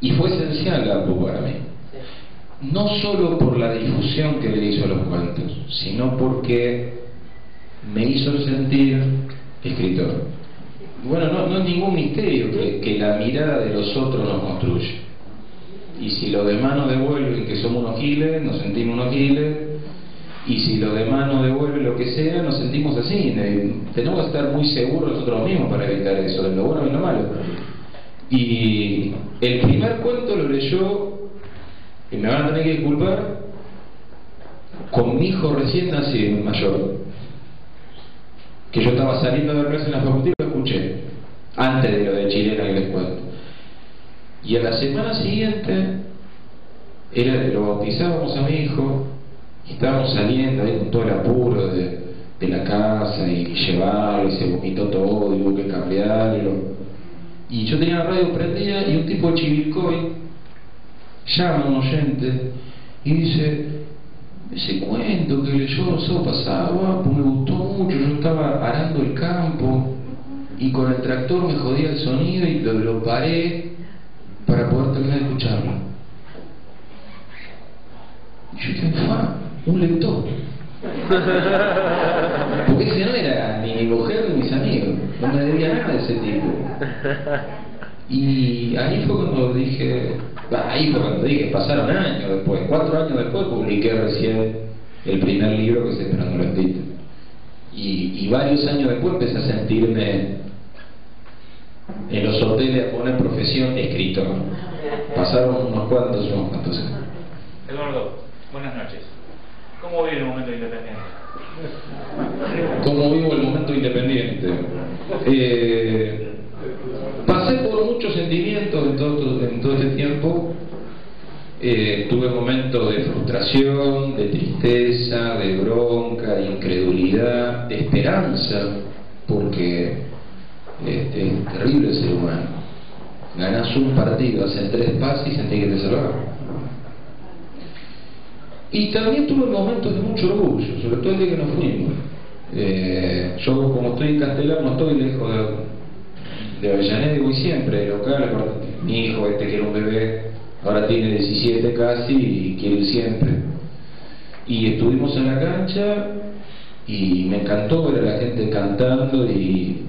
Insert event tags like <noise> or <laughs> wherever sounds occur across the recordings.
Y fue esencial la para mí. No solo por la difusión que le hizo a los cuentos, sino porque me hizo sentir escritor. Bueno, no, no es ningún misterio que, que la mirada de los otros nos construye. Y si los demás nos devuelven que somos unos giles, nos sentimos unos giles, y si los demás nos devuelven lo que sea, nos sentimos así. Tenemos que estar muy seguros nosotros mismos para evitar eso, de lo bueno y lo malo. Y el primer cuento lo leyó, y me van a tener que disculpar, con mi hijo recién nacido, mayor, que yo estaba saliendo de clase en la facultad y lo escuché, antes de lo de chilena que les cuento. Y a la semana siguiente, era, lo bautizábamos a mi hijo, y estábamos saliendo ahí con todo el apuro de, de la casa y llevarlo, y se vomitó todo, y hubo que cambiarlo y yo tenía la radio prendida y un tipo de Chivilcoy llama a un oyente y dice, ese cuento que leyó eso pasaba, pues me gustó mucho, yo estaba arando el campo y con el tractor me jodía el sonido y lo, lo paré para poder terminar de escucharlo. Y yo dije, un lector. <laughs> mi mujer ni mis amigos, no me debía nada de ese tipo. <laughs> Y ahí fue cuando dije, ahí fue cuando dije, pasaron años después, cuatro años después publiqué recién el primer libro que es Esperando lo escrito. Y, y varios años después empecé a sentirme en los hoteles a poner profesión escritor. Pasaron unos cuantos, unos cuantos años. Eduardo, buenas noches. ¿Cómo vive el momento independiente? ¿Cómo vivo el momento independiente? Eh, pasé por muchos sentimientos en todo, en todo este tiempo. Eh, tuve momentos de frustración, de tristeza, de bronca, de incredulidad, de esperanza, porque este, es terrible ser humano. Ganas un partido, hacen tres pases y sentís que te salvaron. Y también tuve momentos de mucho orgullo, sobre todo el día que nos fuimos. Eh, yo como estoy en Castellar no estoy lejos de, de Avellaneda y voy siempre, local, mi hijo este que era un bebé, ahora tiene 17 casi y quiere ir siempre. Y estuvimos en la cancha y me encantó ver a la gente cantando y,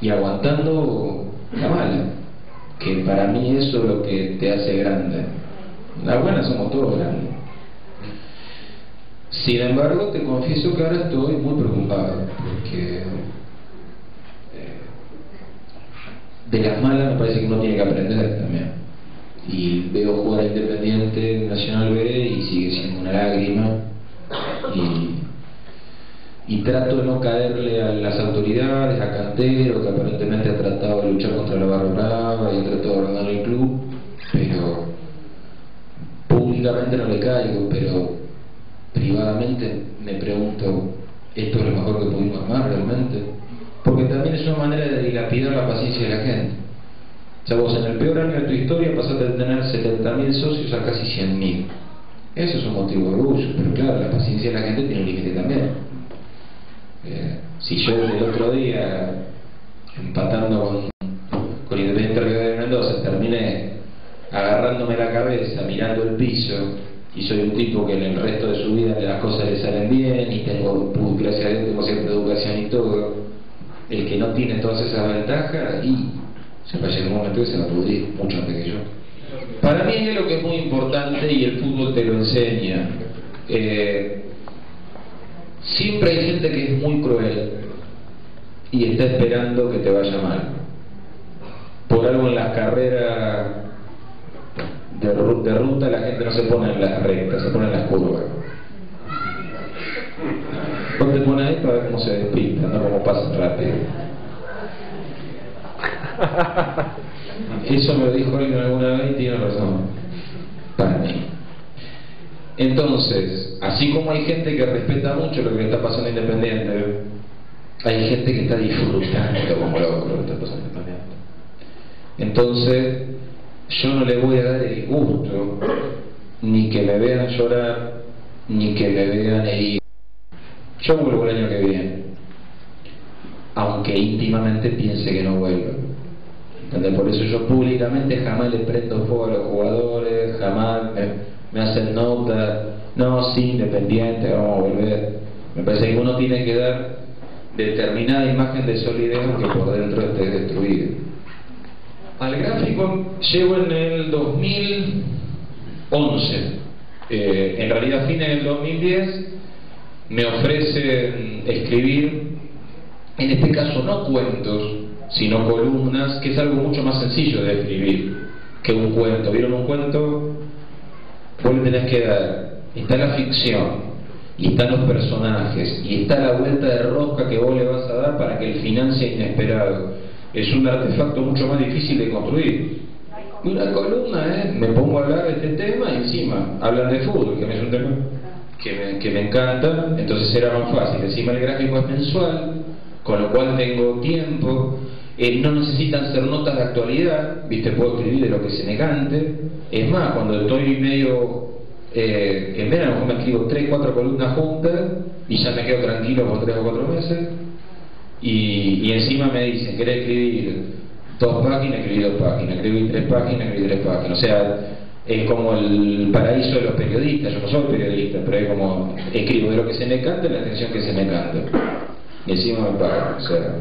y aguantando la mala, que para mí eso es lo que te hace grande. La buena somos todos grandes. Sin embargo, te confieso que ahora estoy muy preocupado, porque eh, de las malas me parece que uno tiene que aprender también. Y veo jugar a Independiente Nacional B y sigue siendo una lágrima. Y, y trato de no caerle a las autoridades, a Cantero, que aparentemente ha tratado de luchar contra la barra brava y ha tratado de ordenar el club, pero públicamente no le caigo, pero privadamente me pregunto, ¿esto es lo mejor que pudimos armar realmente? Porque también es una manera de dilapidar la paciencia de la gente. O sea, vos en el peor año de tu historia pasaste de tener 70.000 socios a casi 100.000. Eso es un motivo de orgullo, pero claro, la paciencia de la gente tiene un límite también. Eh, si yo el otro día, empatando con, con Independiente Río de Mendoza, terminé agarrándome la cabeza, mirando el piso, y soy un tipo que en el resto de su vida las cosas le salen bien y tengo, gracias a Dios, tengo cierta educación y todo. El que no tiene todas esas ventajas y se va a llegar un momento que se va a pudrir mucho antes que yo. Para mí es lo que es muy importante y el fútbol te lo enseña. Eh, siempre hay gente que es muy cruel y está esperando que te vaya mal. Por algo en las carreras de, ruta la gente no se pone en las rectas, se pone en las curvas. Vos te pones ahí para ver cómo se despinta, no cómo pasa rápido. Eso me dijo alguien alguna vez y tiene razón. Para mí. Entonces, así como hay gente que respeta mucho lo que está pasando Independiente, hay gente que está disfrutando como lo que está pasando Independiente. Entonces, yo no le voy a dar el gusto ni que me vean llorar, ni que me vean herir. Yo vuelvo el año que viene, aunque íntimamente piense que no vuelvo. ¿entendés? Por eso yo públicamente jamás le prendo fuego a los jugadores, jamás me, hacen notas, no, sí, independiente, vamos a volver. Me parece que uno tiene que dar determinada imagen de solidez que por dentro esté destruido. Al gráfico llego en el 2011. Eh, en realidad, a fines del 2010 me ofrecen escribir, en este caso no cuentos, sino columnas, que es algo mucho más sencillo de escribir que un cuento. ¿Vieron un cuento? Vos le tenés que dar, está la ficción, y están los personajes, y está la vuelta de rosca que vos le vas a dar para que el final sea inesperado. Es un artefacto mucho más difícil de construir. Una columna, ¿eh? me pongo a hablar de este tema y encima hablan de fútbol, que es un tema que me, que me encanta, entonces era más fácil. Encima el gráfico es mensual, con lo cual tengo tiempo, eh, no necesitan ser notas de actualidad, viste, puedo escribir de lo que se me cante. Es más, cuando estoy medio eh, en verano me escribo tres, cuatro columnas juntas y ya me quedo tranquilo por tres o cuatro meses. Y, y encima me dicen, ¿querés escribir dos páginas? Escribí dos páginas, escribí tres páginas, escribí tres páginas. O sea, es como el paraíso de los periodistas. Yo no soy periodista, pero es como escribo de lo que se me canta la atención que se me canta. Y encima me pagan, o sea,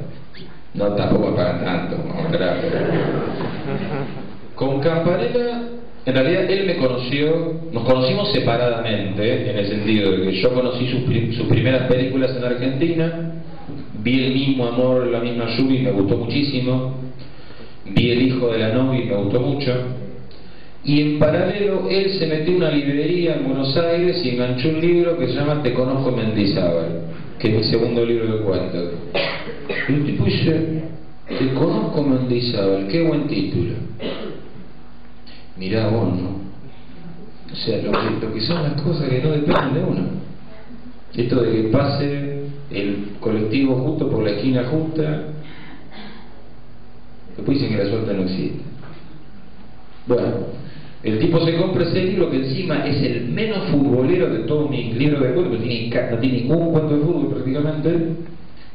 no tampoco me pagan tanto, Con Campanella, en realidad él me conoció, nos conocimos separadamente, en el sentido de que yo conocí sus, sus primeras películas en Argentina, vi el mismo amor, la misma lluvia y me gustó muchísimo, vi el hijo de la novia y me gustó mucho, y en paralelo él se metió en una librería en Buenos Aires y enganchó un libro que se llama Te conozco Mendizábal, que es mi segundo libro de cuentos. Y el tipo Te conozco Mendizábal, qué buen título. Mirá vos, ¿no? O sea, lo que, lo que son las cosas que no dependen de uno. Esto de que pase el colectivo justo por la esquina justa, después dicen que la suerte no existe. Bueno, el tipo se compra ese libro que encima es el menos futbolero de todos mis libros de cuentos, no tiene, ningún cuento de fútbol prácticamente.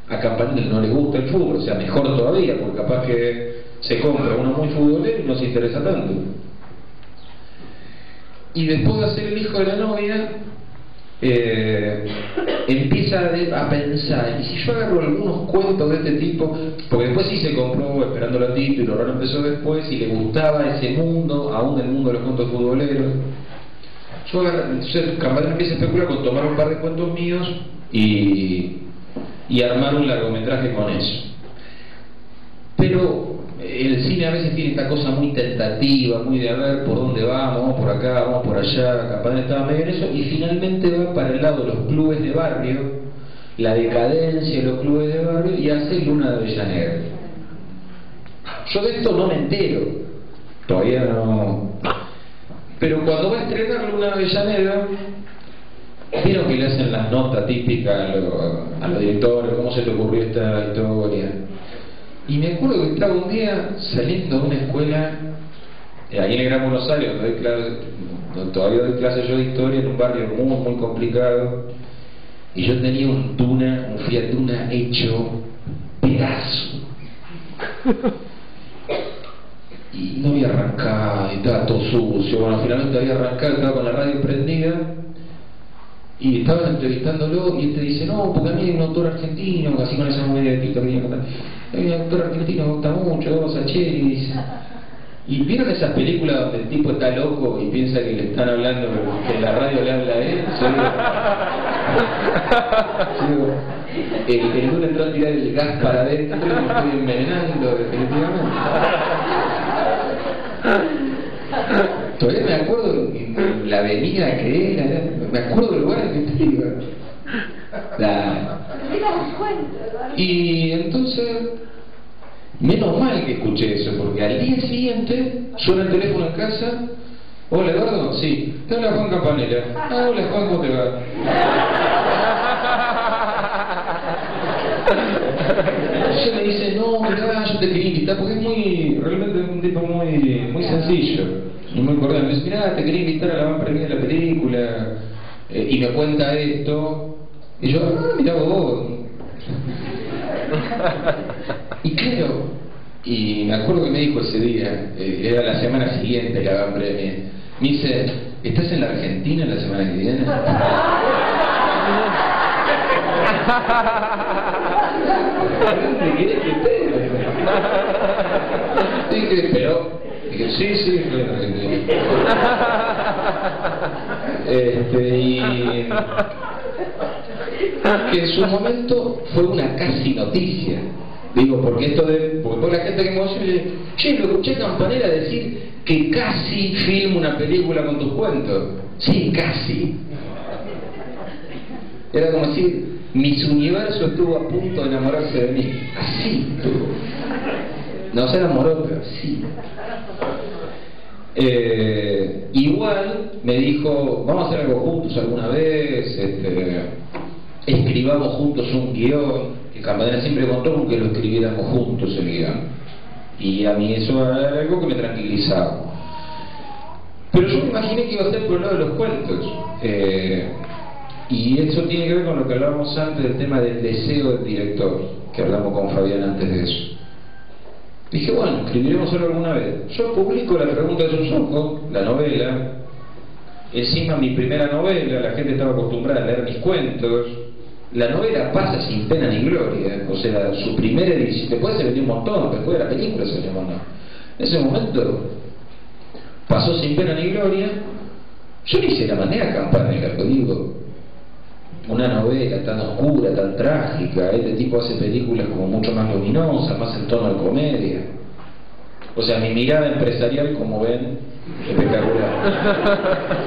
A Campanella no le gusta el fútbol, o sea, mejor todavía, porque capaz que se compra uno muy futbolero y no se interesa tanto. Y después de hacer el hijo de la novia, eh, empieza a, pensar, y si yo agarro algunos cuentos de este tipo, porque después sí se compró Esperando la Tito y lo raro empezó después y le gustaba ese mundo, aún el mundo de los cuentos futboleros. Yo agarro, entonces empieza a especular con tomar un par de cuentos míos y, y armar un largometraje con eso. Pero el cine a veces tiene esta cosa muy tentativa, muy de a ver por dónde vamos, por acá, vamos por allá, Campana estaba medio en eso, y finalmente va para el lado de los clubes de barrio, la decadencia de los clubes de barrio, y hace Luna de Avellaneda. Yo de esto no me entero, todavía no. Pero cuando va a estrenar Luna de Avellaneda, vieron que le hacen las notas típicas a los directores, cómo se te ocurrió esta historia y me acuerdo que estaba un día saliendo de una escuela, eh, ahí en el Gran Buenos Aires, donde, todavía doy clases yo de historia, en un barrio muy, muy complicado, y yo tenía un Tuna, un Fiat Tuna hecho pedazo. <laughs> y no había arrancado, y estaba todo sucio. Bueno, finalmente había arrancado, estaba con la radio prendida, y estaban entrevistándolo, y este dice, no, porque a mí hay un autor argentino, así con esa media de Tito que hay un actor argentino que me gusta mucho, vos Sacheri. ¿Y vieron esas películas donde el tipo está loco y piensa que le están hablando, que la radio le habla a él? el, el uno entró a tirar el gas para adentro y me estoy envenenando, definitivamente. Todavía me acuerdo la avenida que era, me acuerdo del lugar en que iba. La... Y entonces, menos mal que escuché eso, porque al día siguiente suena el teléfono en casa. Hola Eduardo, sí. Te habla Juan Campanella. Ah, hola Juan, ¿cómo te va? Ella me dice, no, mirá, yo te quería invitar, porque es muy, realmente es un tipo muy, muy sencillo y muy cordial. Me dice, mirá, te quería invitar a la van de la película, eh, y me cuenta esto, y yo, ah, mirá vos. <laughs> y claro, Y me acuerdo que me dijo ese día, eh, era la semana siguiente que daban premio, me dice, ¿estás en la Argentina la semana que viene? <laughs> ¿Te? Dije, pero, dije, sí, sí, estoy en Argentina. <laughs> Este, y que en su momento fue una casi noticia. Digo, porque esto de. Porque la gente que me dice, che, lo escuché Campanera decir que casi filma una película con tus cuentos. Sí, casi. Era como decir, mis universo estuvo a punto de enamorarse de mí. Así estuvo. No se enamoró, pero sí. Eh, igual me dijo, vamos a hacer algo juntos alguna vez, este, escribamos juntos un guion, que Campanera siempre contó que lo escribiéramos juntos el guion. Y a mí eso era algo que me tranquilizaba. Pero yo me imaginé que iba a ser por el lado de los cuentos. Eh, y eso tiene que ver con lo que hablábamos antes del tema del deseo del director, que hablamos con Fabián antes de eso. Dije, bueno, escribiremos algo alguna vez. Yo publico La pregunta de sus ojos, la novela. Encima mi primera novela, la gente estaba acostumbrada a leer mis cuentos. La novela pasa sin pena ni gloria. O sea, su primera edición, después se vendió un montón, después de la película se vendió un. En ese momento pasó sin pena ni gloria. Yo ni se la mandé a digo, una novela tan oscura, tan trágica, este tipo hace películas como mucho más luminosas, más en tono de comedia. O sea, mi mirada empresarial, como ven, espectacular. <laughs>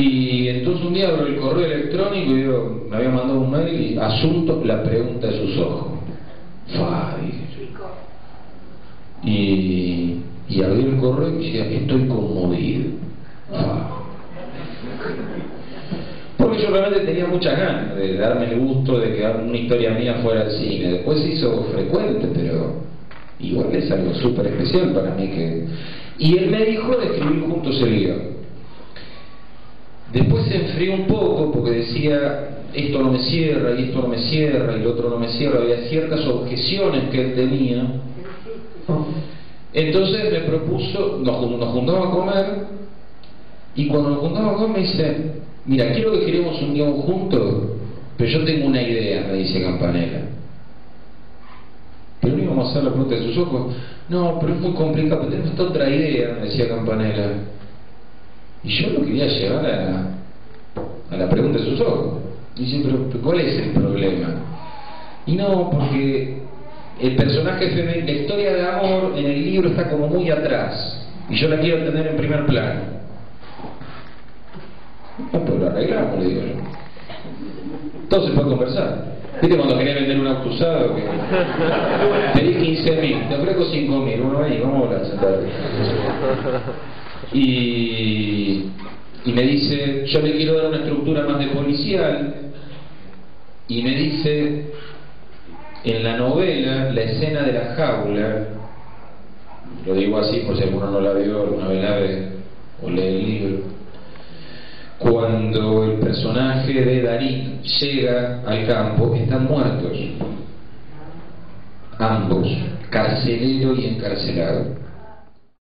Y entonces un día abro el correo electrónico y digo, me había mandado un mail y asunto, la pregunta de sus ojos. Fa, y, y abrí el correo y decía, estoy conmovido. Fa porque yo realmente tenía muchas ganas de darme el gusto de que una historia mía fuera al cine. Después se hizo frecuente, pero igual es algo súper especial para mí que... Y él me dijo de escribir juntos el guion. Después se enfrió un poco porque decía, esto no me cierra, y esto no me cierra, y lo otro no me cierra. Había ciertas objeciones que él tenía. Entonces me propuso, nos, juntamos a comer, y cuando nos juntamos a comer me dice, Mira, quiero que queremos un guion juntos, pero yo tengo una idea, me dice Campanella. Pero no íbamos a hacer la pregunta de sus ojos. No, pero es muy complicado, tenemos otra idea, me decía Campanella. Y yo lo quería llevar a, la pregunta de sus ojos. Dice, pero ¿cuál es el problema? Y no, porque el personaje femenino, la historia de amor en el libro está como muy atrás. Y yo la quiero tener en primer plano. No, pero lo arreglamos, le digo yo. Entonces fue a conversar. ¿Viste cuando quería vender un auto usado? Que... <laughs> Pedí 15 mil, te ofrezco 5 mil, bueno, ahí, vamos a hablar, Y, me dice, yo le quiero dar una estructura más de policial. Y me dice, en la novela, la escena de la jaula, lo digo así por si alguno no la vio, alguna vez la ve o lee el libro, cuando el personaje de Darín llega al campo, están muertos. Ambos, carcelero y encarcelado.